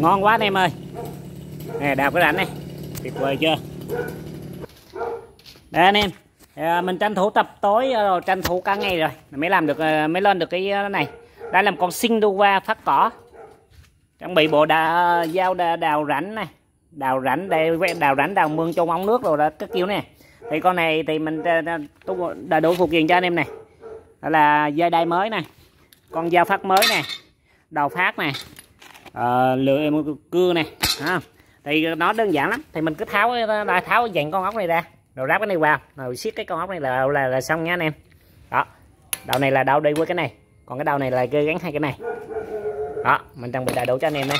ngon quá anh em ơi. Nè đào cái rãnh này. Tuyệt vời chưa? Đây anh em. À, mình tranh thủ tập tối à, rồi tranh thủ cả ngày rồi. Mới làm được à, mới lên được cái à, này. Đây làm con sinh đu qua phát cỏ. Chuẩn bị bộ đà, dao đà, đào rãnh này. Đào rãnh đây đào rãnh đào mương trong ống nước rồi đó các kiểu nè thì con này thì mình đã đủ phụ kiện cho anh em này. Đó là dây đai mới này. Con dao phát mới này. Đầu phát này. Ờ, à, lưỡi cưa này à, thì nó đơn giản lắm thì mình cứ tháo tháo dàn con ốc này ra rồi ráp cái này vào rồi siết cái con ốc này là là, là xong nha anh em. Đó đầu này là đầu đi với cái này còn cái đầu này là gắn hai cái này. Đó mình trang bị đầy đủ cho anh em đây.